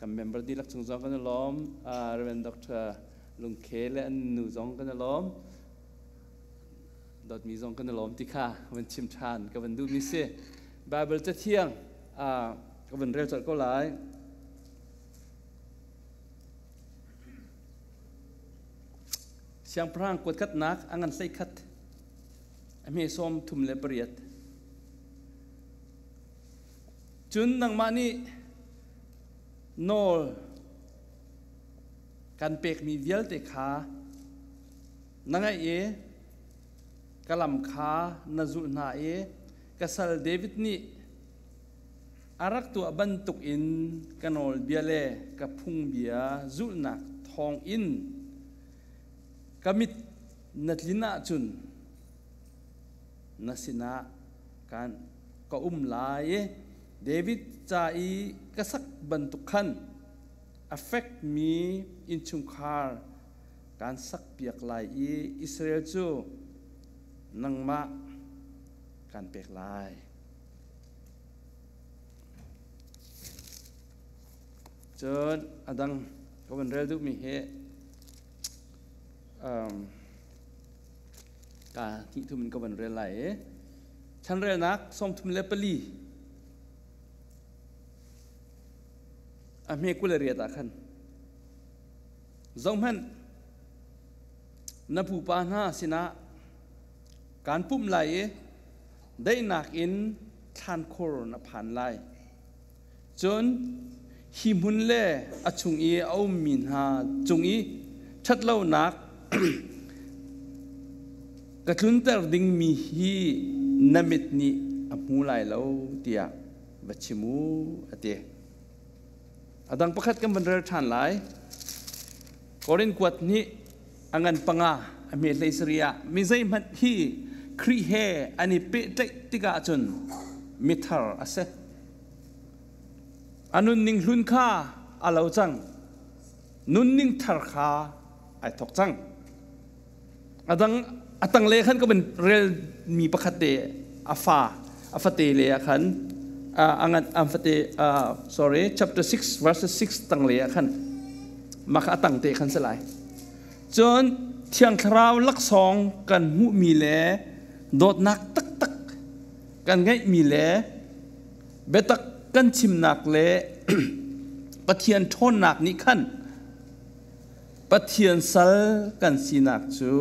กับเมมเบอร์ดีลักษณะกันล้อมอ่าเรนด็อกเตอร์ลุงเคและอนูจงกันล้อมดอดมีจงกันล้อมที่ข้าวันชิมชานกับวันดูมิเซ่บาเบิลจะเที่ยงอ่ากับวันเร็วจัดก็หลายเสียงพรางกดคัดนักอังันใส่คัดเมซอมทุมเลเปรียดจุนนังมานี่ nol kan pek mi vial te kha nanga e kalam kha nazul na e kasal david ni arak tu abantuk in kanol biale ka phung bia zul na thong in kamit natlina chun nasina kan ka um lai e David cha i kasak bantukan affect me in chungkar kan sak piak lai i Israel chu nang ma kan pek lai chon adang ko ban rel du mi he um ka thi thu min ko ban rel lai chan rel nak som thum le pali อเมกุลเรียตาขันจงมันนภูปานาสินะการปุ่มไหลได้หนักอินทานโครนผ่านไหลจนหิมุนเล่อจุงอีเอามินหาจุงอีชัดเล่านักกระทุนเตอร์ดิงมีฮีนมิตนี้อภูไหลเล่าเตียบัชิมูอเตีย ดังประคัดกันบรรเรทานหลายกรินกวดนี้อังันปังอาเมีเลสเรียมิใจมันฮีครีเฮอันนี้เปตติกาจนมิทาร์อาเซอันนุนนิงลุนค่าอาเลาจังนุนนิงทาร์ค่าไอทอกจังอดังอตังเลขันก็เป็นเรลมีประคตเตอฟาอาฟเตเลขัน uh, angan amfate uh, sorry chapter 6 verse 6 tang le khan maka tang te khan salai chon thiang thrau lak song kan mu mi le dot nak tak tak kan ngai mi le betak kan chim nak le pathian thon nak ni khan pathian sal kan sinak chu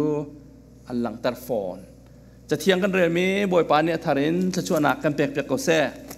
alang tar phone จะเทียงกันเรื่องมีบอยปานเนี่ยทารินจะชวนนักกันเปียกเปียกก็แซ่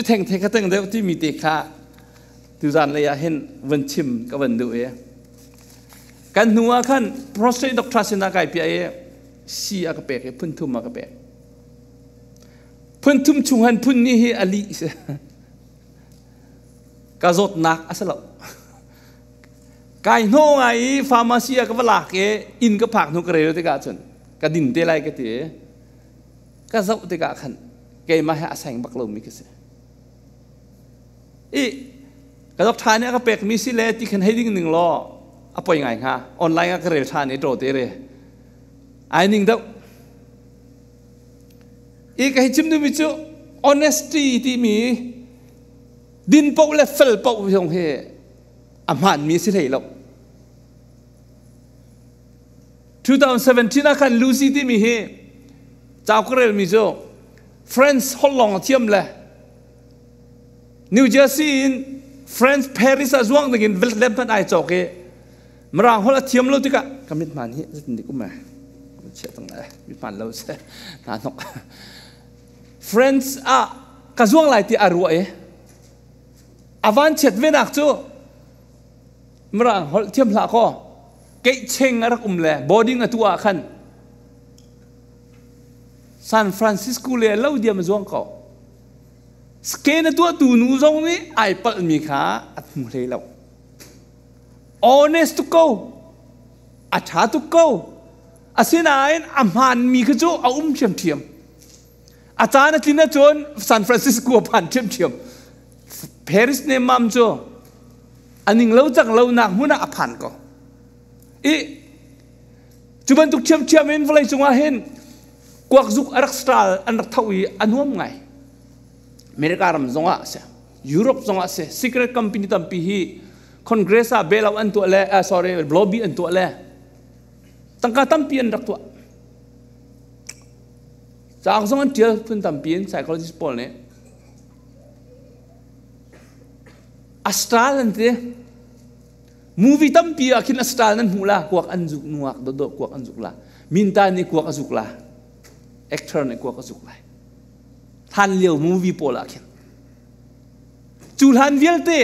จุดแทงแทคตั้งเดียวที่มีเตค่าดูจานเลยเห็นวันชิมกับวันดูเอกันนัวขั้น process ดอกทรัสนากายปียเอซีอากเปกพุ่นทุ่มมากเปกพุ่นทุ่มชุงหันพุ่นนี่เฮอลีกระจดนักอัสลับกายโนไงฟาร์มาซีก็วลากเออินก็ผักนุกเรียวติกาชนกระดินเตไลกะเตกะจบติกาขันเกมาให้อาศัยบักลมมิกเส i ka dok thane ka pek mi si le ti khan heading ning lo apoi ngai ha online ka re thane tro te re ai ning dau i ka hi chim nu mi chu honesty ti mi din pau le fel pau yong he amhan mi si lei lo 2017 na kan lucy ti mi he จ้าก็เรียนมิโซ Friends ฮอลลองเทียมเลย นิวเจอร์ซีย์ Friends Paris อะจวงตึกินเวลเลมพันไอจอกเกมรางฮอลเทียมเราติกะกำมิดมันฮีจะติกุมาเชื่อตั้งไหนมิดมันเราเสียนานก Friends อะกระจวงไหลที่อารวยอวันเช็ดเวนักจูมรางฮอลเทียมหลักก็เกยเชงรักอุ้มเลยบอดิ้งตัวขัน San Francisco le lâu dia mà zuang ko ske na tua tu nu zong ni ai pal mi kha at mu le lo honest to go อาชา to go อาศินาอินอามันมีขจูเอาอุ้มเทียมเทียมอาจารย์ที่นั่นจนซานฟรานซิสโกผ่านเทียมเทียมปารีสเนี่ยมัมจูอันนี้เราจังเราหนักมุนอะผ่านก็อีจุบันตุกเทียมเทียมเองเวลาจงอาเห็นกวักซุกอารักสตาลอันรักทวีอันหัวมไง Amerikaram zonga se Europe zonga se secret company tampi hi Congress a bailout an tu le uh, sorry lobby an tu le tangka tampi an rak tu chak zonga tiel pun tampi an psychologist pol ne astral an te movie tampi akin astral nan hula kuak an zuk nuak do do kuak an zuk la. Minta ni kuak zuk la. Actor ni kuak zuk lai than liu movie pola khin chulhan vial te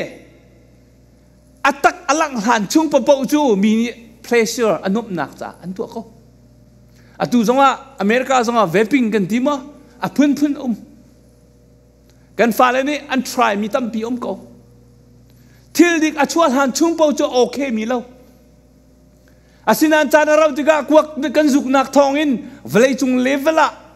atak alang han chung pa pau chu mi pleasure anup nak cha an tu ko atu zonga america zonga vaping kan tima a phun phun um kan fa le ni an try mi tam pi um ko ทิลดิกอชวลหันชุ่มเปาจะโอเคมีแล้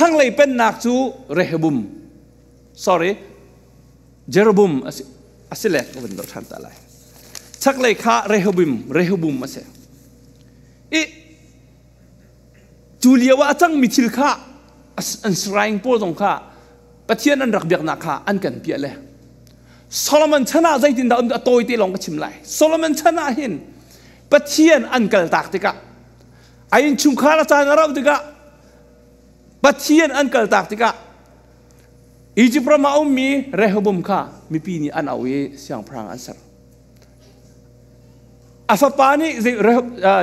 ทั้งเลยเป็นนักจูเรฮบุม sorry เจรบุมอาศิเล็กกันนดอกทันตะไลชักเลยข้าเรฮบุมเรฮบุมมาเสอีจูเลียว่าตังมิชิลค่ะอันสไรงโปตรงค่ะประเทศนั้นรักเบียกนักข้าอันกันเปียเลยโซโลมันชนะใจดินดาวอันตัวตีลงกับชิมไหลโซโลมันชนะหินประเทศอันกันตากติกะไอ้ชุมคาราชกานรับติกะ tika pathian an kal tak tika Egypt ma um mi Rehoboam kha mi pi ni an awi siang prang an sar afa pani ze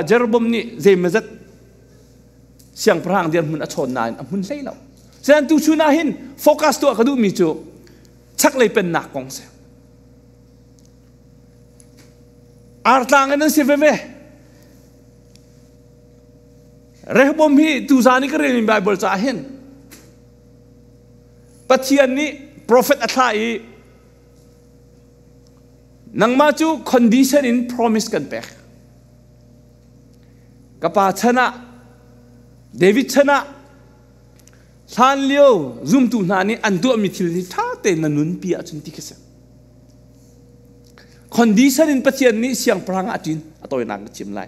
Jeroboam ni ze mazat siang prang dian mun a chon nan mun sei lo sen tu chuna hin focus to ka du mi chu chắc lấy bên nạc con xem artang เรฮบอมฮีตูซานี่ก็เรียนในไบเบิลซาเห็นปัจเจียนนี้ prophet อัลลอฮีนังมาจู condition in promise กันไปกับปาชนะเดวิดชนะท่านเลียว zoom ตูนานี่อันตัวมีทิลนี่ท่าเตนันนุนเปียจนติกเสคุณดิเซนอินปัจเจียนนี้เสียงพลังอาจินอตัวนังจิมไล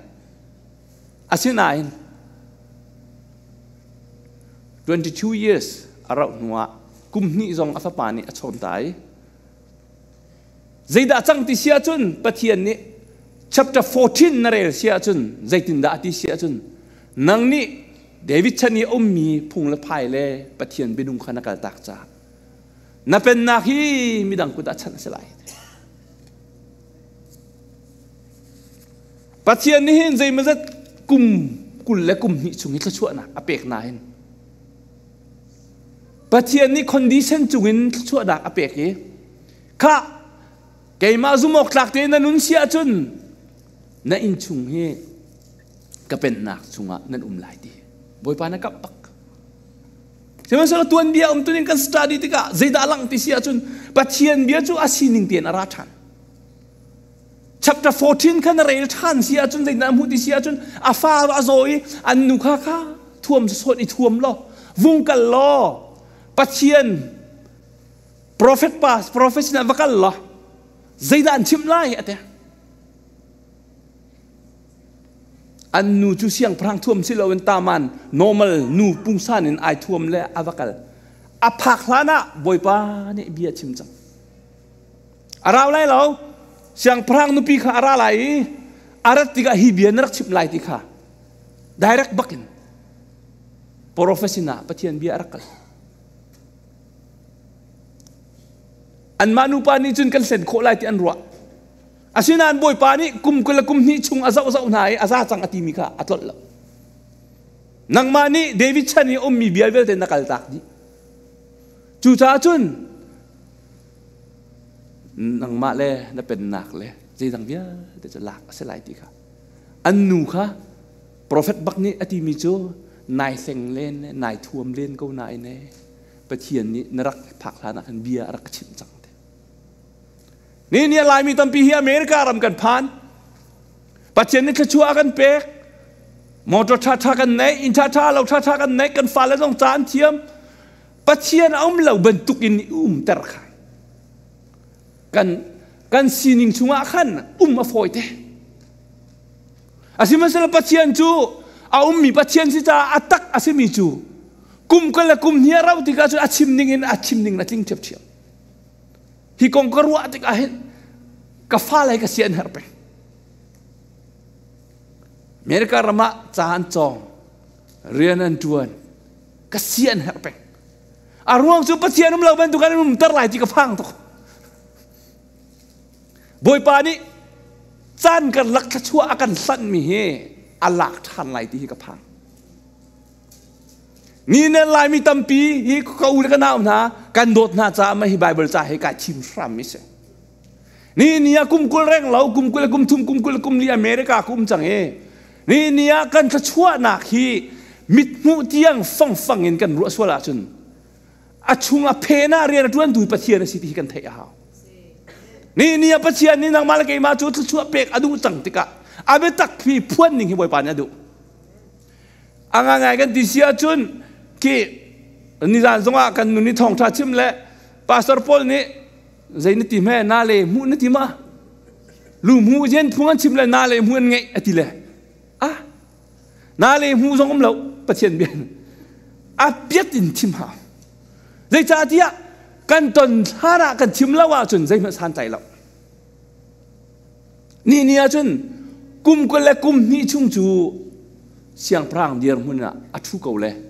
อาชินายน 22 years arau nuwa kum ni zong afa pani a chon tai zaida chang ti sia chun pathian ni chapter 14 na rel sia chun zaitin da ti sia chun nang ni david chani ummi phung la phai le pathian bidung khana kal tak cha na pen na hi midang ku da chan selai pathian ni hin zai mazat kum kul le kum ni chungi tla chuana apek na hin pathian ni condition chungin tla chuana apek hi eh? kha ke ma zumok tlak te na nun sia chun. Na in chung hi ka pen nak chunga nan um lai ti boy pa na kap pak. Sebab salah tuan dia um tunin kan study tika zaida lang ti sia chun. Pathian bia chu asining tien aratan chapter 14 kan rail than sia chun, zai nam hu ti sia chun. Afa azoi eh? an nu kha kha, thuam sot i thuam lo. Vung kal lo. Pathian prophet pas professional vakal lo zai dan chim lai ate an nu chu siang prang thum silo wen taman normal nu pungsan in ai thum le avakal aphak lana boipa ne bia chim chang araw lai lo siang prang nu pi kha ara lai arat tiga hi bia narak chim lai ti kha direct bakin professional pathian bia arakal อันมานุปานีจุนกันเสร็จโคไลที่อันรัวอาชินานบวยปานี่กุมกุลกุมนี่ชุงอาซาอุซาอุนายอาซาจังอติมิกาอัตลลนังมานี่เดวิดชันีอมมีเบียเวลเตนักลตักดีจูจ้าจุนนังมาเล่น่าเป็นหนักเลยจีดังเบียเดี๋จะหลักเสลายติค่ะอันนูค่ะ prophet บักนี้อติมิจูนายเซงเล่นนายทวมเล่นก็นายเน่ประเทียนนี้นรักผักทานักเบียรักชิมจัง เทียบเทียมฮิกงกรัวติกาเห็นกฟ้าอะไรก็เสียนเฮรเปเมริการมาจานจองเรียนอันจวนก็เสียนเฮรเปอารวงจุปเสียน นุ่มเราเป็นตุกันนุ่มตรไหลที่กฟังตุกบอยปานี้จานกันลักชั่วอากันสั้ นมีเฮอลักทันไหลที่กฟังนี่เนี่ยลายมีตัมปีฮีเขาอุลกันเอานะกันโดดนาจ้าไม่ให้ไบเบิลจ้าให้กาชิมฟรัมมิเสนี่เนี่ยกุมกุลแรงเรากุมกุลกุมทุ่มกุมกุลกุมลีอเมริกากุมจังเอนี่เนี่ยกันจะชั่วหนักฮีมิดมุเตียงฟังฟังเงินกันรัวสวลาจุนอาชุงอาเพนาเรียนด้วนดูปะเทียนสิที่กันเทียหานี่เนี่ยปะเทียนนี่นางมาลเกมาจุดชั่วเป็กอดูจังติกะอาเบตักพี่พวนนิ่งให้บ่อยปานเนี่ยดูอ่างไงกันดิเสียจุน ki ni zan zonga kan nu ni thong tha chim le pastor paul ni zai ni ti me na le mu ni ti ma lu mu jen phungan chim le na le mu ngai ati le a na le mu zong om lo pa chen bien a piet in chim ha zai cha tia kan ton hara kan chim la wa chun zai ma san tai lo ni ni a chun kum ko le kum ni chung chu siang prang dir mun na a thu ko le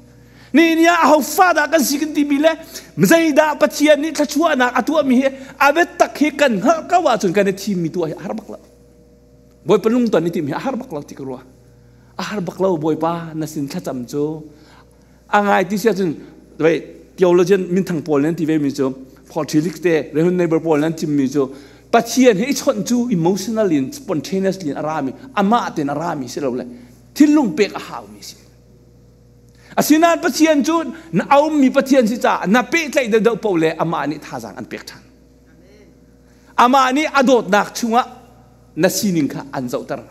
ni ni a ho fa da kan sikin ti bile mzai da pathian ni thachua na atua mi he abe tak he kan ha ka wa chun kan thi mi tu har bakla boy panung to ni ti mi har bakla ti ko har bakla boy pa na sin thacham cho angai ti sia chun ve theologian min thang pol nen ti ve mi cho paul thilik te rehun neighbor pol nen ti mi cho pathian he chon chu emotionally spontaneously arami ama ten arami se lo le thilung pek a haw mi si asinan pathian chu na au mi pathian si cha na pe tlai de do pole ama ni thazang an pek than ama ni adot nak chunga na sining kha an zau tar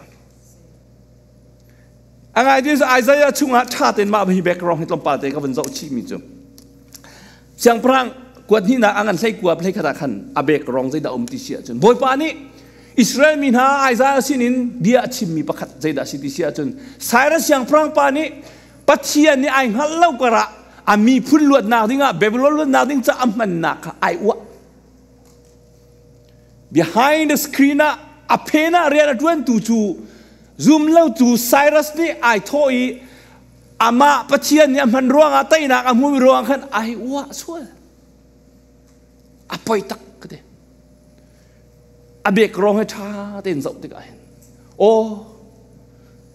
angai dis isaiah chunga tha ten ma hi background hitlom pa te ka van zau chi mi chu siang prang kwat ni na angan sai kwa play khata khan a background zai da um ti sia chun boy pa ni Israel min ha Isaiah sinin dia chim mi pakhat zai da si ti sia chun Cyrus siang prang pa ni ปัจจัยนี่ไอ้ฮัลโลกระอามีพุ่นลวดนาดิ้งอะเบบลลวดนาดิ้งจะอัมมันนักไอ้วะ behind the screen อะอเพนะเรียนด้วยตูจู zoom เล่าตูไซรัสนี่ไอ้ทอยอามาปัจจัยนี่มันร้องอะไตนักอามูร้องขันไอ้วะสวยอะไปตักก็ได้อะเบกร้องให้ชาเต้นสุดที่กันโอ้ปะเทียนนี่ไอ้หันเลากระมันมีอเทเราเลยอาจารย์อาจารย์ติกาจุนบอยปานี่อามาอินชุงคาร์ซงอะไรซงอัลลอ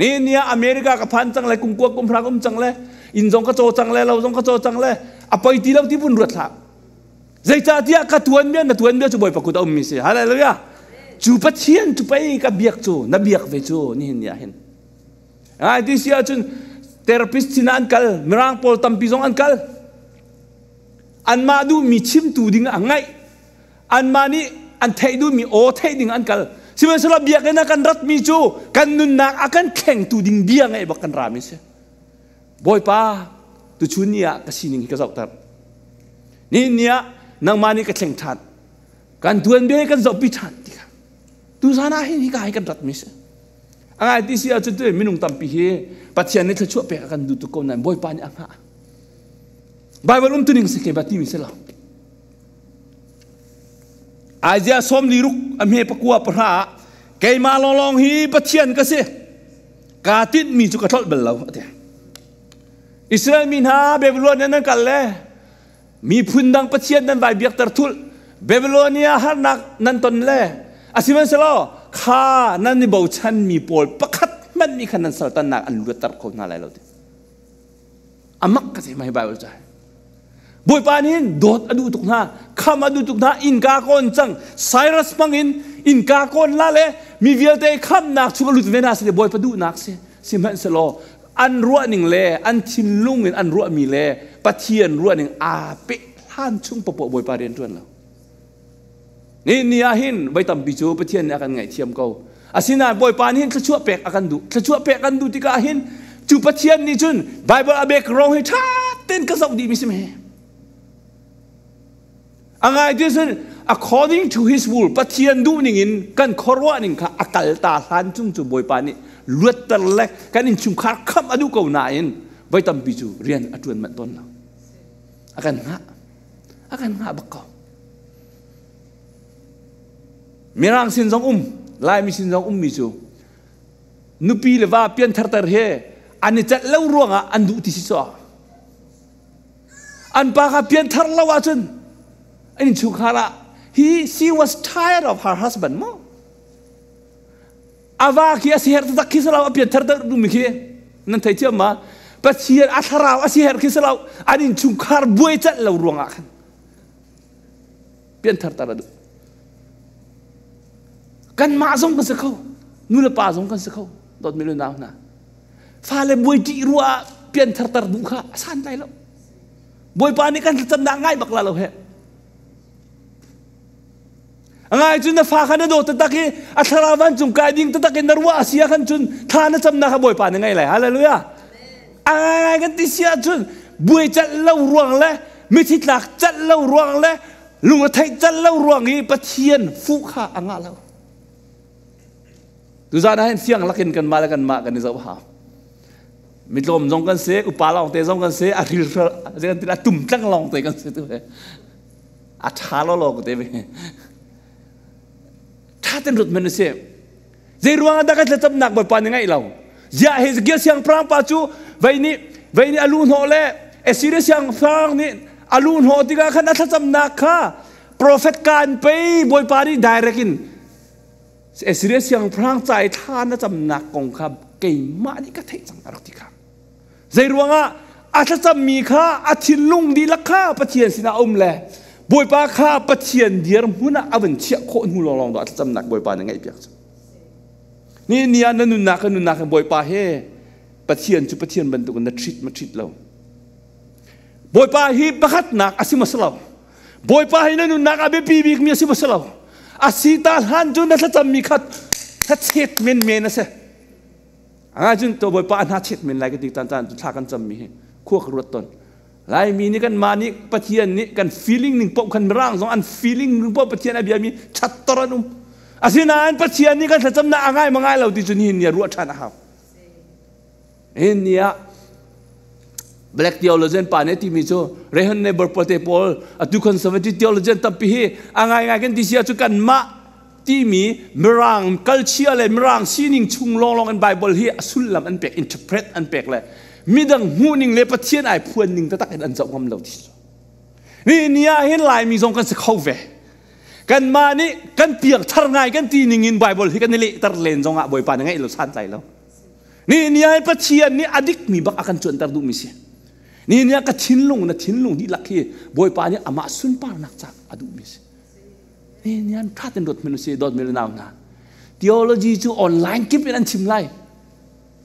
นี่เนี่ยอเมริกากับพันจังเลยกุมกัวกุมพระกุมจังเลยอินจงกระโจจังเลยเราจงกระโจจังเลยอภัยที่เราที่บุญรวดละใจจ้าที่กระทวนเมียนกระทวนเมียจะบ่อยประคุณเอามิสิฮะอะไรเลยอะจูปัเจียนจูไปกับเบียกจูนับเบียกเวจูนี่เห็นเนี่ยเห็นไอ้ที่เสียจนเทอร์พิสตินาอันกัลมรังพอลตัมปิซงอันกัลอันมาดูมีชิมตูดิ่งอ่างไงอันมานี่อันเทดูมีโอเทดิ่งอันกัล sima sala bia kana kan rat mi chu kan nun nak akan kheng tu ding bia ngai ba kan rami se boy pa tu chunia ka sining ka zok tar ni nia nang mani ka thleng that kan tuan be kan zok pi that tu sana hi ni ka kan rat mi se angai ti sia chu tu minung tam pi hi ปัจจัยนี้เธอช่วยเปกันดูตุกคนนั้นบ่ อานยังฮะไบเบิลอุ้มตุนิงสเกบัติมิเสลาอาเจียสมลีรุกอเมปกัวพระเกยมาลองลองฮีปัจจัยก็เสกาติดมีจุกทอดเบลลาเดียอิสราเอลมินฮาเบบิโลนนั้นกันเลยมีพุนดังปัจจัยนั้นใบเบียกตรทุลเบบิโลเนียฮานักนั้นตนเลยอาศิมันเสลาข้านั้นในบ่าวชันมีปอลประคัดมันมีขนาดสัตนักอันรู้ตัดคนอะไรเราดิอามักก็จะไม่ใจบุยปานินโดดอดูตุกนาคำอดูตุกนาอินกาโกนจังไซรัสปังอินอินกาโกนลาเลมีเวลเตคำนักชุกลุดเวนัสเลบุยปเสสิมันสโลอันรัวหนึ่ งเลอันชินลุงอันรัวมีเลปะเทียนรัวหนึ่งอาเปฮันชุ่งปะปะบุยปาเรียนจวนเรานี่นี่อาหินไว้ตำปิจูปะเทียนอากันไงเทียมเกา asina boy pan hin thlachua pek akan du thlachua pek akan du tika hin chu pathian ni chun bible abek rong hi tha ten ka zau di mi sim he angai this according to his will pathian du ning in kan khorwa ning kha akal ta hlan chung chu boy pan ni luat tar le kan in chung khar kham adu ko na in vai tam pi chu rian atun man ton la akan nga akan nga bakau mirang sin jong um lai mi sin jong um mi chu nupi le wa pian thar tar he ani chat lo ruanga an du ti si so an pa ka pian thar lo wa chun ani chu khara he she was tired of her husband mo ava ki asi her ta kisala pian thar tar du mi ki nan thai chiam ma pa chian athara asi her kisala ani chu khar buai chat lo ruanga khan pian thar tar du kan ma zong kan sakau nu le pa zong kan sakau dot mi lu na na fa le boi ti ruwa pian thar tar du kha san tai lo boi pa ni kan chan da ngai bak la lo he angai chun na fa khana do ta taki atharawan chung kai ding ta taki narwa asia khan chun tha na cham na kha boy pa ni ngai lai hallelujah angai kan ti sia chun boi chat lo ruang le mi thi tlak chat lo ruang le lung thai chat lo ruang hi pathian fu kha anga lo tu za na hen siang lakin kan mala kan ma kan zo ha mi lom jong kan se u pa long te jong kan se a ril je kan tila tum tlang long te kan se tu he a tha lo lo ko te be tha ten rut men se je ruang da ka tlap nak ba pa ngai lo ya he ge siang prang pa chu vai ni vai ni alun ho le e sire siang prang ni alun ho ti ka khan a thacham nak kha prophet kan pe boy pa ni direct in เอสเรียสยังพรางใจท่านจำนักกงครับเก่งมากนี่ก็ บวยปาข้าปะเทียนเดียร์มุนะอวันเชียโคนหูลองลองดอาจจะจำนักบวยปายังไงเปียกนี่เนี่ยนั่นนุนักนุนักบวยปาเฮปะเทียนจุปะเทียนบรรทุกนัดทริดมาทริดเราบวยปาฮีประคัดนักอาศิมาสลาวบวยปาฮีนันนุนักอาเบปีบิกมีอาศิมาสลาวอาศิตาหันจุนนั่นจะมีขัดถ้าเช็ดเมนเมนนะเสอาจุนตัวบอยป้าน่าเช็ดเมนไรกันติตันตันทากันจำมีขั้วขรุตตน ไรมีนี่กันมานี่ปะเทียนนี่กัน feeling หนึ่งปบกันร่างสองอัน feeling หนึ่งปบปะเทียนอบียมีชัดตระนุ่มอาศินานปะเทียนนี่กันจะจำหน้าง่ายมาง่ายเราที่จุนหินเนี่ยรู้ชันนะครับเอ็นเนี่ย black theologian pa ne ti mi cho rehan ne bor pote pol atu conservative theologian tapi hi angai ngai kan disia chu kan ma ti mi mirang culture le mirang sining chung long long an bible hi asul lam an pek interpret an pek le มีดังหูนิงเลปเทียนไอ้พวนนิงตะตักเอันจะงอมเราที่สุนี่เนี่ยเห็นลายมีทรงกันสเข้าเวกันมานี่กันเปียกทารไงกันตีนิ่งอินไบเบิลที่กันนี่เลตะเลนจงอะบ่อยปานยังไงเราสานใจแล้วนี่เนี่ยปะเทียนนี่อดีตมีบักอาการชวนตะดูมิเสียนี่เนี่ยกระชินลงนะชินลงนี่ลักเฮบ่อยปานนี่อามาสุนปานักจักอดุมิเสียนี่เนี่ยพระเต็นดอดเมนุเสียอดเมนุนาวนา theology จูออนไลน์กิบเป็นอันชิมไลน์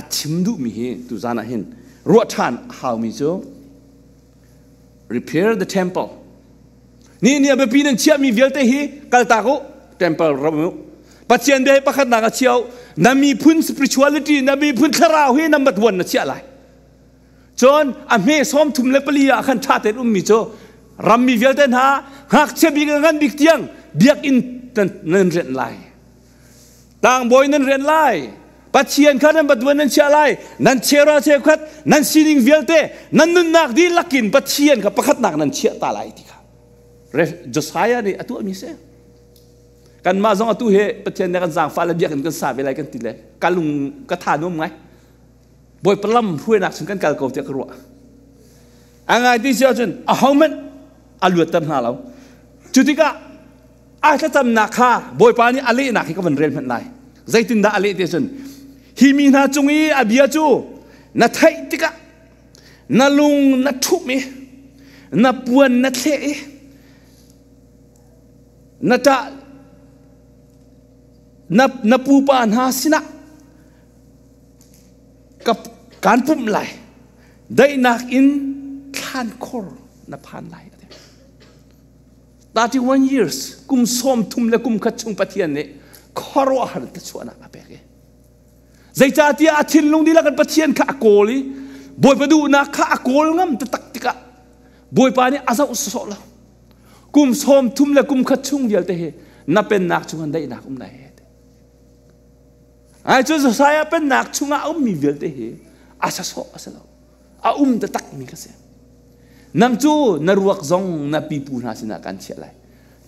นเรนไลต่างบอยนันเรนไลปัจเจียนขันบัดวันนั้นเชื่อไรนั่นเชื่อราเชื่อขัดนั่นสิริงเวลเตนั่นนุนนักดีลักินปัจเจียนกับประคัด นักนั่นเชื่อตาลายที่ค่ะเรจสายนี่อตัวมีเสกันมาจงอตัวเฮปัจเจียนในกันสั่งฟ้าละเบียกันกันสาบอะไรกันติเลยกันลุงกระทานนุ่มไงบอยปล้ำพูดนัก ฮิมีนาจงอีอาเบียจูนาไทยติกะนาลุงนาทุบมีนาปวนนาเทนาจะนานาปูปานหาสินะกับการปุ่มไหลได้นักอินท่านคอร์นาพานไหลตาที่วันยีกุมส้มทุ่มและกุมขัดชงปะเทียนเนี่ยคอร์ว่าหันตะชวนอะเปกเ cha tia a thin lung di la kan pathian kha akoli boy padu na kha akol ngam ta tak tika boy pa ni asa so la kum som thum le kum khat chung dial te he na pen nak chung an dai nak um na he ai chu so saya pen nak chung a um mi vel te he asa so asa lo a um ta tak mi ka se nam chu na ruak zong na pi pu na sina kan che lai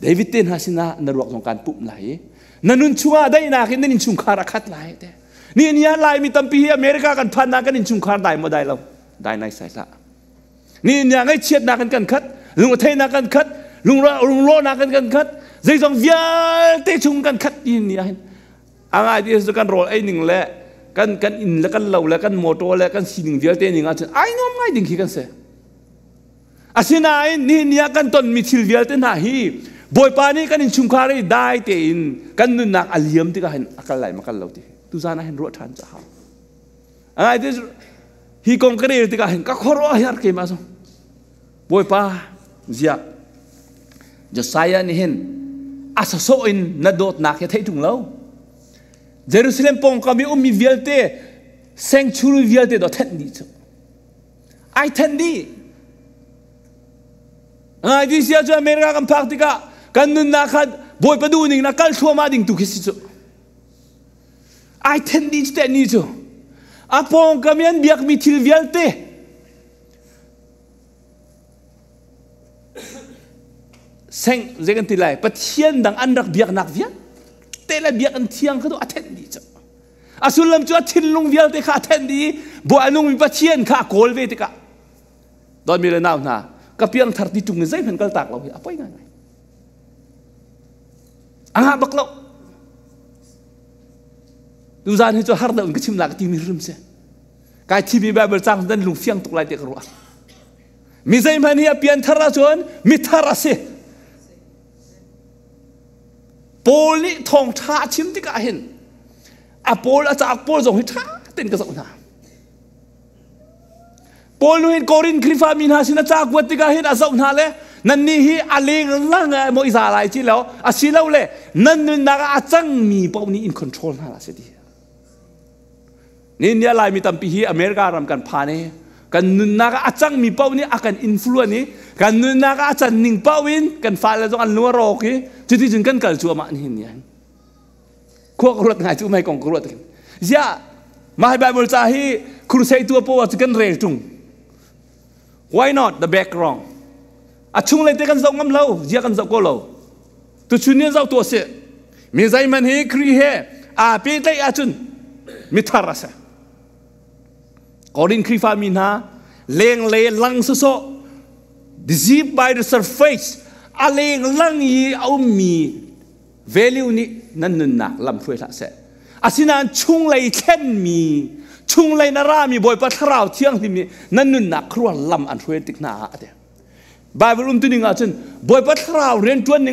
david ten ha sina na ruak zong kan pup lai na nun chunga dai na kin nin chung khara khat lai te นี่นี่ลายมีตั้มปีอเมริกากันพันนากันอินชุงคาร์ได้มาได้แล้วได้ในสายละนี่เนี่ยไอ้เชียดนากันกันคัดลุงเทนากันคัดลุงลุงโลนากันกันคัดใจจงเวียเตชุงกันคัดนี่เนี่ยอ่างที่สุดกันรลไอหนึ่งแหละกันกันอินแล้วกันเหล่าแล้วกันโมโตแล้วกันสิ่งเวียเตนี่งาจนไอ้น้องไม่ดิ่งขี้กันเสียอาศินาอินนี่เนี่ยกันต้นมิทิลเวียเตนาฮีบอยปานี่กันอินชุงคาร์ได้เตอินกันนุนนักอัลยมที่กันอักไหลมากันเหล่าที่ tu zana hen ruat han cha ai this hi konkret tika hen ka khoro har ke ma so boy pa zia josiah ni hen asa so in na dot na ke thai tung lo jerusalem pong kami um mi vielte sanctuary vielte do then ni cho ai then ni ai di sia cho america kan praktika kan nun na khat boy pa du ning na kal thua ma ding tu ke si cho ai ten di te ni chu apong kamian biak mi thil vial te seng zegan tilai pathian dang andak biak nak vial te la biak an thiang khado aten di chu asulam chu athil lung vial te kha aten di bo anung mi pathian kha kol ve te ka don mi le naw na ka piang thar ti tung zai phen kal tak lo hi apoi ngai anga baklo du zan hi cho har da cái chim la cái tim rim se cái tim bi ba bel chang dan lung fiang tuk lai te kro mi zai man hi pian thara chuan mi thara se pol ni thong tha chim ti ka hin a pol a chak pol zong hi tha tin ka zong na pol nu hin korin krifa min ha sina chak wat ti ka hin a zong na le นี่เนี่ยลายมีตัมพีฮีอเมริการำกันพานี่กันนุนนักอาจังมีเป้านี่อาการอินฟลูเอนี้กันนุนนักอาจังนิ่งเป้าวินกันฟ้าแล้วต้องอันนัวโรกีจุดที่จึงกันกัดชัวมานี่เนี่ยข้วกรวดง่ายจุไม่กองกรวดกันยะมาให้ไบเบิลจาฮีครูเซตัวปวดกันเรียจุง why not the background อาชุงเลยเตกันส่งงำเล่าเยกันส่งก็เล่าตุชุนเนี่ยเจ้าตัวเสียมีใจมันเฮครีเฮอาปีไตอาจุนมิทาราเส tharasa Korin krifa minha leng le lang so so deceived by the surface aleng lang yi au mi value ni nan nun nak lam phue tha se asina chung lei chen mi chung lei na ra mi boy pa thrao thiang hi mi nan nun nak khruan lam an phue tik na ade bible um tu ni nga chun boy pa thrao ren tuan ni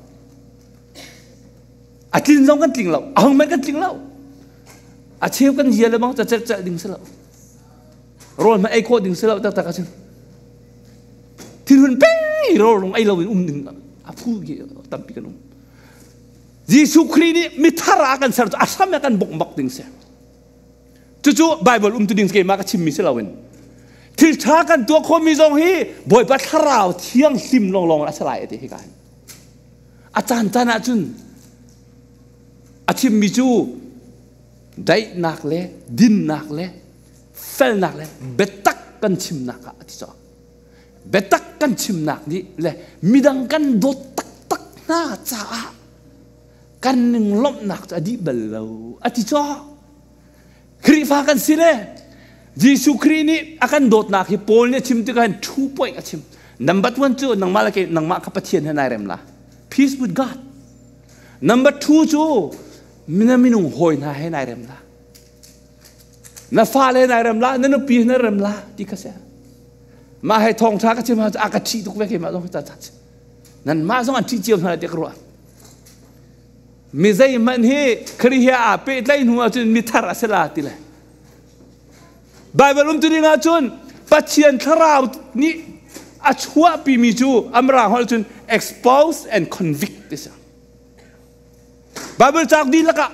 อาจิร้องกันจริงเราเองแม่นกันจริงแล้วอาชีพกันเยอะเลยมั้งจะจะดึงเสลาโอนมาไอโคดึงเสลาตั้งต่กันที่รุนเป้งโรลงไอเราเป็นอุ้มหนึ่งอาพูกี้ตั้มปีกันอุ้มยิสุครีนี่มิทารากันเสลาอาสามกันบกบกดึงเสลาจู่ๆไบเบิลอุ้มตัวดึงเกมาก็ชิมมิเสลาเว้นที่ช้ากันตัวคนมีทรงฮีบ่อยปัทราวเที่ยงซิมลองลองอัไลอยไอที่กันอาจารย์จานาจุน อชิมมิจูได้นักเลยดินนักเลยเฟลนักเลยเบตักกันชิมนักอะที่สอเบตักกันชิมนักนี่เลยมิดังกันโดตักตักหน้าจ้ากันหนึ่งล้มนักจะดีเบลาอะที่สอคริฟากันสิเลยยิสุครีนี่อาการโดดนักฮิปโอลเนี่ยชิมติกันทูปอยอชิมนัมบัดวันจูนังมาละเกนังมาขับเทียนให้นายเรมละ peace with God number two จู mina minung hoi na he nai rem la na fa le nai rem la na no pi na rem la ti ka se ma he thong tha ka chi ma a ka chi tu ve ke ma dong ta ta nan ma song an chi chiu na te kro mi zai man he khri hi a pe tlai nu a chun mi thar a se la ti le bible um tu ri nga chun pathian tharau ni a chua pi mi chu amra hol chun expose and convict this บาเบลจากดีละกะ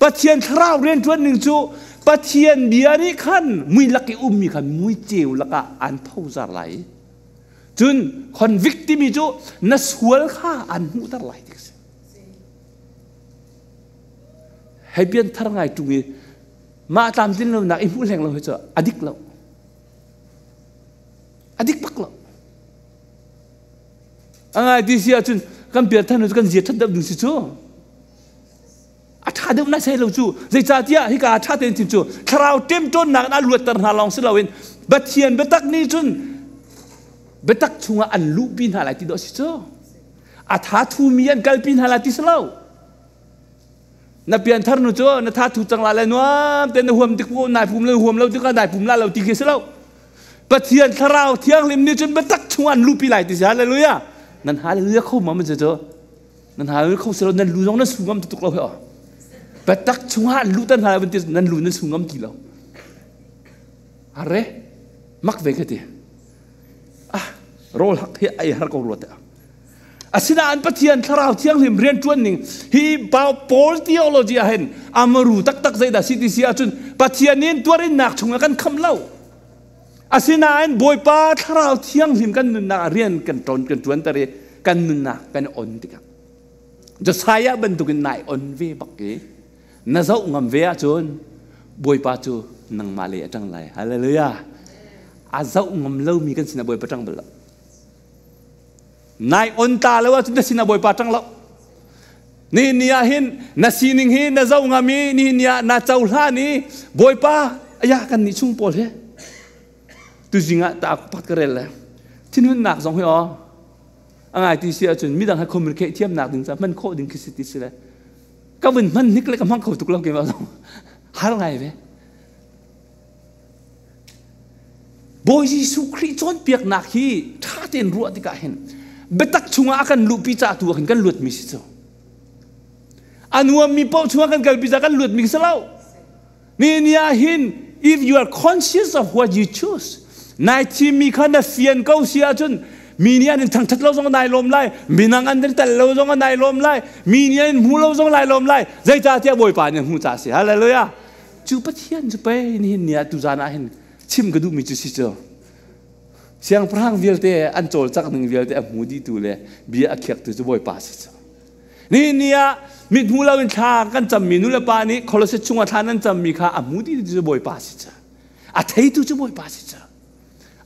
ปะเทียนคราวเรียนชวนหนึ่งจูปะเทียนเบียนี่ขั้นมุยลักกิอุมมีขันมุยเจียวละกะอันเท่าจะไหลจนคอนวิกติมีจูนัสวลข้าอันมุตะไหลที่สิให้เบียนทารงไงจุงีมาตามที่เราหนักอิมุแรงเราเหจออดิกเราอดิกปักเราอะไรที่เสียจนกันเบียนท่านนู้นกันเสียท่านดับดึงสิจู deuh na sei lo chu. Zai cha tia hi ka tha ten chin chu. Thrau tem ton nak na luat tar na long si lawin bat hian betak ni chun. Betak chunga an lu pin hala ti do si cho. a tha thu mi an kal pin hala ti slo na pian thar nu cho, na tha thu chang la le nuam. Ten na huam tik pu nai pum le huam lo ti ka nai pum la lo ti ke slo bat hian thrau thiang lim ni chun betak chunga an lu pi lai ti hallelujah. Nan hallelujah khâu mà mình chờ nan hallelujah khâu selo nan lu jong na sungam tu tuk lo he betak chunga lu tan ha bentis nan lu nan sungam kilo are mak ve ke te ah rol hak hi ai har ko rota asina an pathian tharau thiang him rian tuan ning hi ba pol theology a hen amaru tak tak zai da siti sia chun pathian nin tuarin nak chunga kan kham lau. Asina an boy pa tharau thiang him kan nun na rian kan ton kan tuan tare kan nun na kan on tika. Jo saya bentukin nai on ve bakke na zo ngam ve a chun บวยปาจูนังมาเลยจังไรฮาเลลูยาอาเจ้างมเล่ามีกันสินะบวยปาจังเบลนายอนตาแล้วว่าจุดสินะบวยปาจังแล้วนี่เนี่ยหิน นาซีนิงหินนาเจ้างามีนี่เนี่ยนาเจ้าหานี่บวยปาอายากันเฮตุจิงะตาปัดกเรลเลยที่นู่นว่างไอที่เสียจนมีดังให้คอมมิวนิเคชเทียมหนักเลยก็มันนิกเขาตุกเล่ากี่ยวกับหาไงเว้บอยสุคริจอนเปียกนักฮีท่าเต้นรัวที่กะเห็นเบตักชุงอากันลุปีจ่าตัวกันกันลุดมิสิโซอันวัวมีเป้าชุงอากันกันปีจ่ากันลุดมิสเล่านี่เนี่ยหิน if you are conscious of what you choose นที่มีขันเมีเนี่ยนึงทางทัดเราจงนายลมไล่มีนางอันนั้นแต่เราจงนายลมไล่มีเนี่ยหูเราจงนายลมไล่ใจจ่าเทียบอยป่านยังหูจ่าเสียอะไรเลยอะจูปะเทียนจูไปนี่เนี่ยตุจานาเห็นชิมกระดูมีจุสิเจอเสียงพระงเวียลเตอันโจลจักหนึ่งเวียลเตอมูดีตูเลยเบียเขียกตัวจะบอยป่าสิเจอนี่เนี่ยมิดหูเราเป็นชากันจำมีนุลปานี้คนเราเสชุงอาทานั้นจำมีค่าอมูดีจะบอยป่าสิเจออาเทตูจะบอยป่าสิจ้าจำเทียมไงนะเทยมนักทิ้งลงอ่อนนี่ท่าที่จำก็ซาเดียวยป่าสิริมเราใช่ไหมสำหรับบอยปานี่เตอดูมีจูฮินูฮิอ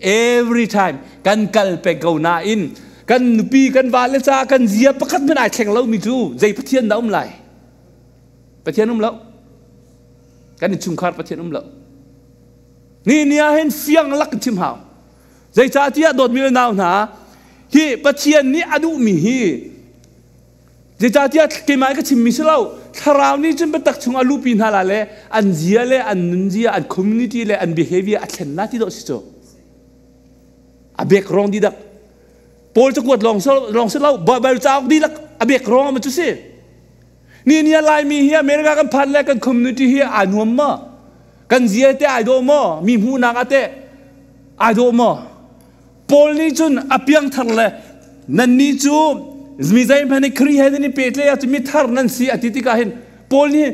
every time กันกลไปเกานาอินกันปีกันวาเลซากันเสียประคัดไม่ได้แข่งเรามีจูใจพระเทียนเราอุ้มไหลพระเทียนอุ้มเรากันชุมคาร์พระเทียนอุ้มเรานี่เนี่ยเห็นเฟียงลักชิมหาวใจจ่าที่โดดมีนาวหนาฮีพระเทียนนี่อดุมีฮีใจจ่าที่เกี่ยมก็ชิมมิสเลาคราวนี้จนเป็นตักชงอลูปีนฮาลาเลอันเจียเลอันนุนเจียอันคอมมูนิตี้เลอัน behavior อันเช่นนั้นที่โดดสิโจ abek rong didak pol chu kuat long sel long sel lau ba ba chau didak abek rong ma chu se ni ni lai mi hi america kan phan le kan community hia anuam ma kan zia te ai do mo mi hu na ka te ai do mo pol ni chun apiang thar le nan ni chu mi zai phani khri he ni petle ya chu mi thar nan si atiti ka hin pol ni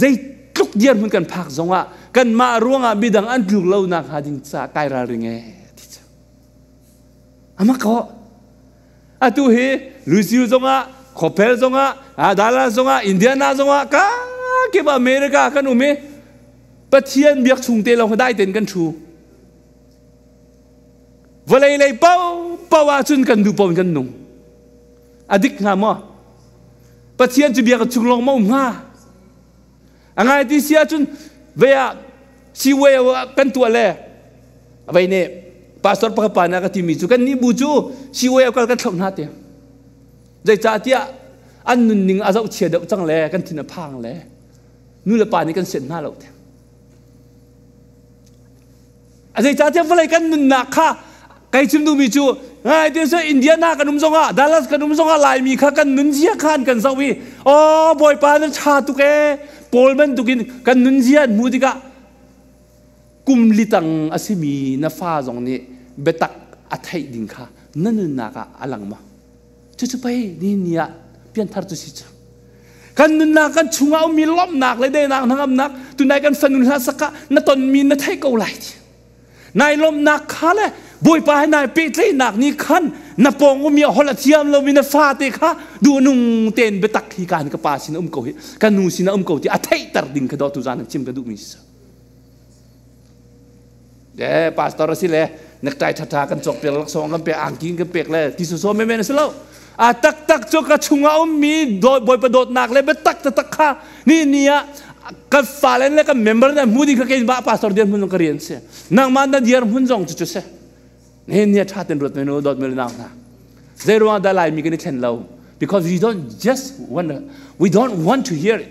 zai tuk dian hun kan phak zonga kan ma ruanga bidang an tluk lo na kha ding cha kai ra ringe ama ko a à, tu hi lusiu zonga khopel zonga a à, dala zonga india na zonga ka ke ba america kan umi pathian biak chung te lo dai ten kan thu valai lai pau pawa chun kan du pon kan nung adik à, nga mo pathian chu biak chung long mo um nga angai ti sia chun veya si we kan tu le vậy nè pastor pakapana ka timi chu kan ni bu chu si we kal kan thok na te dai cha tia an nun ning azau che da chang le kan thina phang le nu le pa ni kan sen na lo te a dai cha tia falai kan nun na kha kai chim du mi chu ngai te se india na kan um zonga dallas kan um zonga lai mi kha kan nun jia khan kan zawi o boy pa na cha tu ke polman tu kin kan nun jia mu di ka kum litang asimi na fa zong ni betak athai ding kha nanu na ka alang ma. Chu chu pai ni nia pian thar tu si chu. Kan nun na kan chunga mi lom nak le de nak nangam nak tu nai kan fanun ha saka na ton mi na thai ko lai nai lom nak kha le boi pa hai nai pe tlei nak ni khan na pong mi hol a thiam lo mi na fa te kha du nung ten betak hi kan ka pa sin um ko hi kan nu sin um ko ti athai tar ding ka do tu zan chim ka du mi sa. De pastor si le นักใจทัตากันจกเปียกลักซองกันเปียกอ่างกินกันเปียกเลยที่สุดโซไม่แม่นสิเล่าอาตักตักจกกระชุงเอามีโดยบอยประโดดหนักเลยไปตักตะตักข้านี่เนี่ยกับฟาเลนเลยกับเมมเบอร์เนี่ยมูดิก็เกินบ้าป้าสอดเดียนมุนก็เรียนเสียนังมันนั่นเดียร์มุ่นจงจุดเสียนี่เนี่ยชาตินรถเมนูดอดเมนูนางนะเจอว่าได้ไลน์มีกันนี่เช่นเรา because we don't just want we don't want to hear it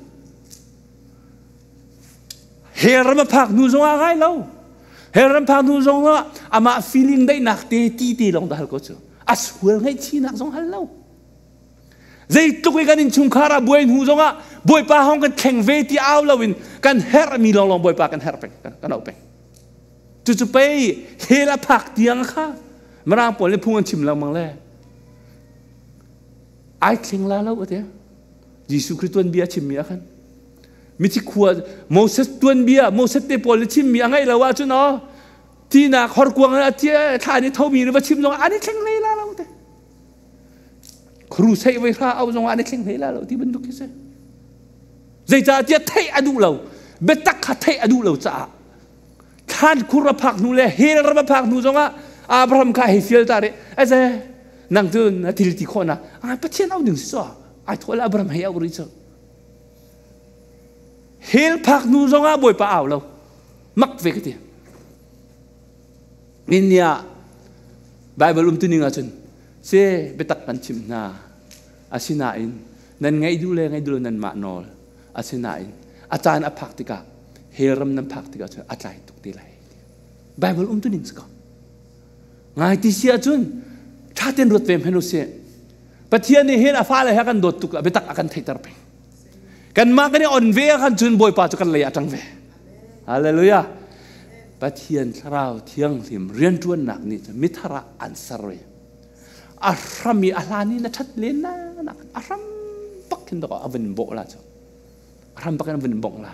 เตตีตีลงดาลก็เจออาสวลให้ชีนักซงฮัลโหล dây tục cái ganin chung khara buai hu zonga buai pa hong kan kheng ve ti aw lawin kan her mi long long buai pa kan her peng kan au peng tu chu pe he la phak tiang kha marang pon le phung chim lang mang le ai kheng la lo ate jisu christ tuan bia chim mi khan มิที่ขวดโมเสสตวนเบียโมเสสเตปอลชิมมีอะไรเราว่าจุนออที่นาคอร์กวงอาเทียทานี่เท่ามีหรือว่าชิมลงอันนี้แข็งเลยละเราเตครูใช้ไว้พระเอาลงอันนี้แข็งเลยละเราที่บรรทุกที่เสใจจ่าเทียไทยอดูเราเบตักขัเทยอดูเราจ้าท่านคุรพักนูเลยเฮรบพักนูจงอะอับรามข้าเฮเซียลตาเรไอ้เจ้นังเดินนทีลิติคนนะอะประเทศเอาหนึ่งสิจ้าไอ้ทวลอับรามเฮียอุริจ้า เอาเรามักเวกตีนี่เนี่ยไบเบิลอุ้มตุนิงอาจุน se betak kan chim na asina in nan ngai du le ngai du nan ma nol asina in achan a phak tika heram nan phak tika cha atlai tuk ti lai bible um tu nin ska ngai ti sia chun tha ten rut vem henu se pathian ni hen afa le ha kan dot tuk betak akan thai tar pe kan ma kan on ve kan chun boy pa chu kan le atang ve hallelujah pathian thrau thiang lim rian tuan nak ni mi thara answer re อารมีอาลานี่นะชัดเลนนะนะอารมปักขึ้นตัวอวันบกละจ้ะอารมปักขึ้นอวันบกละ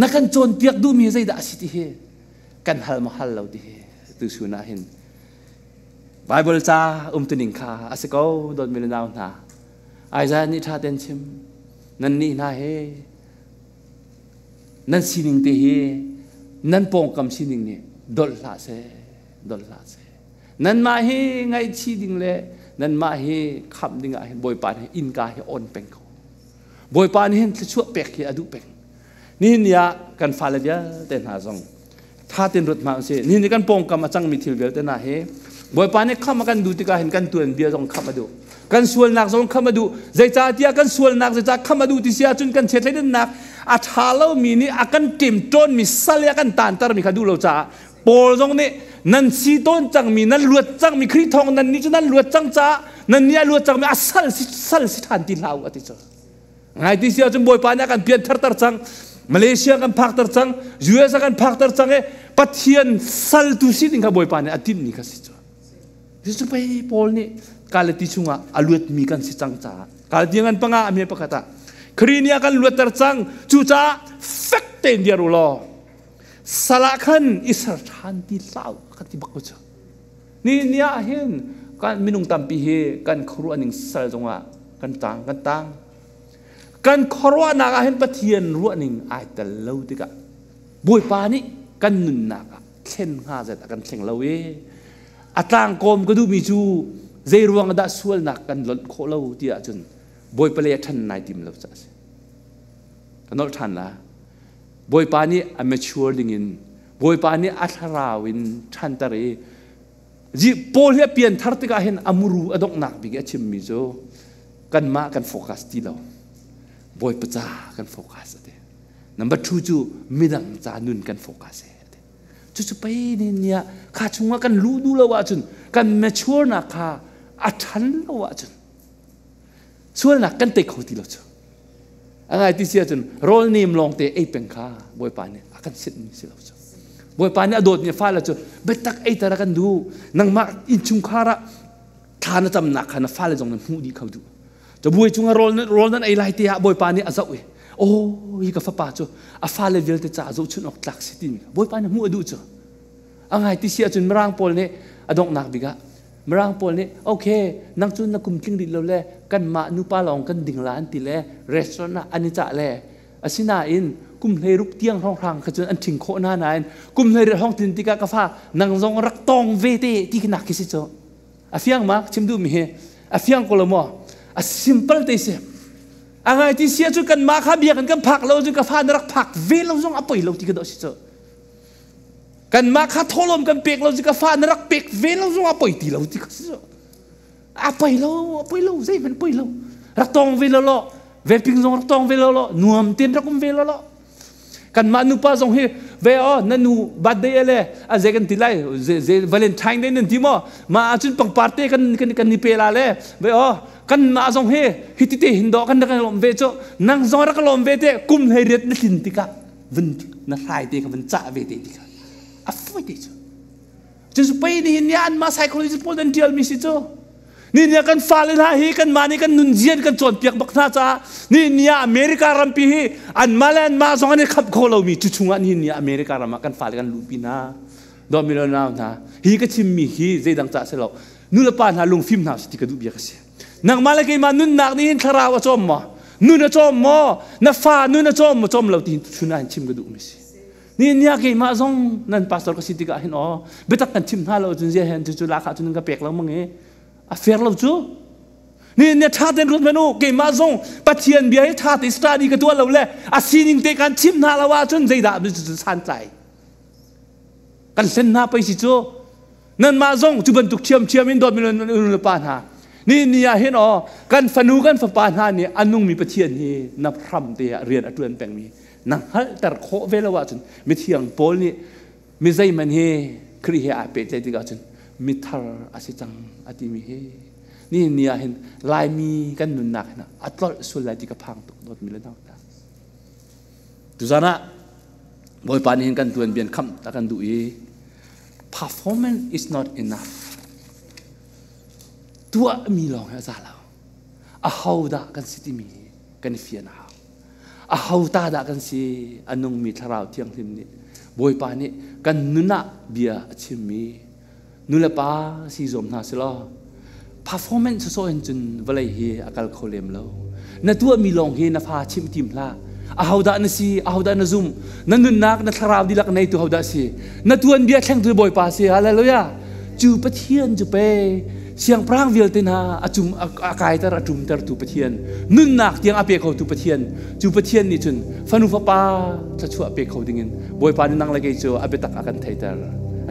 นักการจนเปียกดูมีใจดัสิทธิเฮกันฮัลมาฮัลเราดิเตุสุนาหินไบเบิลจ้าอุ้มตุนิงคาอาศัยก็โดนมิลนาวนาไอ้ใจนี่ท่าเต้นชิมนั่นนี่นาเฮนั่นสินิงตีเฮนั่นปองกำสินิงนี่ดอลลาเซดอลลาเซนั่นมาเฮไงชีดิงเละนั่นมาเฮคำดิงไงบอยปานเฮอินกาเฮออนเป็งเขาบอยปานเฮชั่วเป็กเฮอดูเป็ง นี่เนี่ยกันฟาเลเดียเต็นหาซองถ้าเต็นรถมาเสนี่นี่กันปงกำมจังมีทิลเวลเต็นาเฮบอยปานเนี่ยข้ามากันดูติกาเห็นกันตัวเบียร์ต้องข้ามาดูกันส่วนนักสงขมาดูใจจ่าเดียกันส่วนนักใจจ่าขมาดูที่เสียจนกันเฉดเลยนักอาชาเลามีนี่อากันเต็มต้นมีสัลยกันตานตารมีขาดูเราจ่าปอลตรงนี้นั่นสีต้นจังมีนั่นลวดจังมีคริทองนั่นนี่จะนั่นลวดจังจ่านั่นเนี่ยลวดจังมีอาสัลสิสัลสิทันที่เราอติจ่าไงที่เสียจนบอยปานกันเปลี่ยนทัรตรจัง มาเลเซียกันพักตัดจังยูเอสกันพักตัดจังเอปัทยนสัลตุสิดิงกับบอยปานอาทิตย์นี่ก็สิจ้ะดิสุไปพอลนี่กาลติชุงะลุตมีกันสิจังจ้ากาลติยังกันปังอาเมียปะกตาครีนยากันลุตตัดจังจูจ้าเฟกเตนเดียรุลอสละขันอิสระทันที่เล่ากันที่บักกุจ้ะนี่เนี่ยเห็นกันมินุงตัมปีเฮกันครัวหนึ่งสัลจงอะกันตังกันตัง กันครวนาเห็นปะเทียนรัวนิงอายแต่เลวติกะบุยปานี่กันนุนนักเข่นห้าเจ็ดกันเข่งเลวเออัตลางกอมก็ดูมีจูเจรวงกดัสวลนักกันหลดโคเลวที่อาจนบุยเปลี่ยทันนายดิมเลวจ้าสิกันนอทันละบุยปานี่อเมชัวร์ดิงินบุยปานี่อัทราวินทันตรีจีโพลเฮียเปลี่ยนทัรติกาเห็นอมรูอดกนักบิกเอชมมิโจกันมากันโฟกัสที่เรา pa cha kan focus ate number 2 chu midang cha nun kan focus ate chu chu pai ni nia kha chunga kan lu du lo wa chun kan mature na kha อาชันเราว่าจนส่วนนักกันเตะเขาที่เราจนอะไร จะบุยจุงรอลนั้นรอลนั้นไอ้ไลเตียบอยปานี่อาจะอุ้โอ้ยกับฟ้าป่ะจ้ะอาฟ้าเลเวลเตจ้าจูชุนออกตักสิติมบอยปานี่มัวดูจ้ะอ่างไงที่เสียจุนมรังปอลเนี่ยอดองนักบิกะมรังปอลเนี่ยโอเคนังจุนนักกุมจิ้งดิเราแลกันมาหนุปาลองกันดิ่งร้านตีแลเรสตอนะอันนี้จ้ะแลอาศินาอินกุมเฮรุกเตียงห้องรังขจนอันถึงโคหน้านายกุมเฮรุห้องตินติกากาฟ้านังจงรักตองเวเตที่นักกิสิจ้ะอาฟียงมาชิมดูมีเฮอาฟียงกลมอ a simple te se angai ti sia chu kan ma kha bia kan kan phak lo chu ka fa na rak phak ve lo zong apoi lo ti ka do si cho kan ma kha tholom kan pek lo chu ka fa na rak pek. Ve lo zong apoi ti lo ti ka si cho apoi lo apoi lo zai man poi lo rak tong ve lo lo. Ve ping zong rak tong ve lo lo. Nuam tin rak um ve lo lo. Kan ma nu pa zong he ve o na nu bad day ele. A ze kan tilai ze ze valentine day nen timo ma a chun pang parte kan kan kan ni pela le. Ve o กันนาจงเฮฮิติเตหินดอกันนักลมเวจนางจงรักลมเวเตกุมเฮเรียดลินติกะวันนัทายเตกวันจ่าเวเตติกะอัฟไวเตจจะสุไปนี่เนี่ยอันมาไซคลอจิพอดันเดียลมิสิจนี่เนี่ยกันฟาเลนฮาฮีกันมานี่กันนุนเจียนกันจนเปียกบักนาจ้านี่เนี่ยอเมริการัมพีฮีอันมาเลนมาจงอันนี้ขับโคลามีจุดชุงอันนี่เนี่ยอเมริการามากันฟาเลกันลูปินาดอมิโลนาวนะฮีก็ชิมมีฮีเจดังจ่าเสลานู่นลปานฮาลงฟิมนาสติกะดูเบียกเสีย นังมาเละกีมานุนนักนี่ทราวจอมมานุนจอมมอนาฟ้านุนจอมมจอมเราตีชุนันชิมกระดูกมิสินี่เนี่ยกีมาซงนั่นพาสตอร์ก็สิติกาเห็นอ๋อเบตักกันชิมท่าเราจุนเจเห็นจุนจุลาขาจุนก็เปียกเราเมั่งเออเฟียร์เราจูนี่เนี่ยชาติรุ่นเมนูเกมาซงปัจเจียนเบียให้ชาติสตานีกับตัวเราเลยอาศีนิงเตกันชิมนาละว่าจนใจดาบจุดสานใจกันเส้นหน้าไปสิจูนั่นมาซงจุบันตุกเชียมเชียมอินโดมิลนอุลปานฮา นี่เนี่เห็นอ๋อกันฝนูกันฝปานฮานี่อันนุ่งมีประเทียนนี่นับพรำเตียเรียนอตุนแปลงมีนะฮะแต่โคเวลวะจนมีเทียงโปลนี่มีใจมันเฮครีเฮอาเปใจติกาจนมีทาร์อาศิจังอติมีเฮนี่เนี่เห็นลายมีกันนุนหนักนะอัตลสุลายที่กระพังตกนดมีเลนอกตาดูซานะบอยปานเห็นกันตวนเบียนคำตะกันดูเอ performance is not enough tua mi long ha za lao a hau da kan siti mi kan fian ha a hau ta da kan si anung mi tharau thiang thim ni boy pa ni kan nuna bia achim mi nula pa si zom na se lo performance so en chun valai hi akal kholem lo na tua mi long hi na pha chim tim la a hauda na si a hauda na zoom na nun nak na tharau dilak nei tu hauda si na tuan bia thleng tu boy pa si hallelujah chu pathian chu pe siang prang vil tin ha achum akai tar achum tar tu pathian nun nak tiang ape kho tu pathian chu pathian ni chun fanu fa pa cha chu ape kho dingin boy pa ni nang lage chu ape tak akan thaitar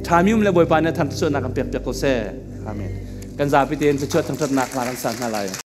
thamium le boy pa na than chu na kan pek pek ko se amen kan za pi ten chu thang thang nak la kan san na lai